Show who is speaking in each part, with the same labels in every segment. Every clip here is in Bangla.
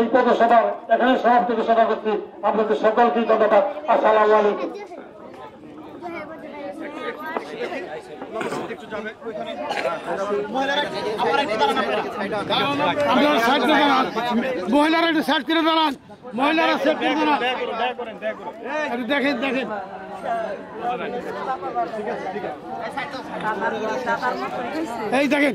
Speaker 1: এই পথসভার এখানে সমাপ্তি ঘোষণা করছি। আপনাদের সকলকেই ধন্যবাদ। আসসালামু আলাইকুম।
Speaker 2: সাইড করে দাঁড়ান মহিলারা একটু সাইড করে দাঁড়ান। মহিলারা সাইড করে দাঁড়ান। দেখেন দেখেন। এই দেখেন।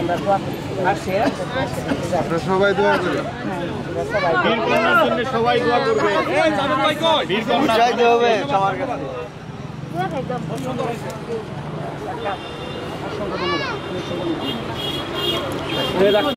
Speaker 3: এদিকে সরোজ একটু সরোজ থেকে যাও আপনারা সবাই দোয়া করেন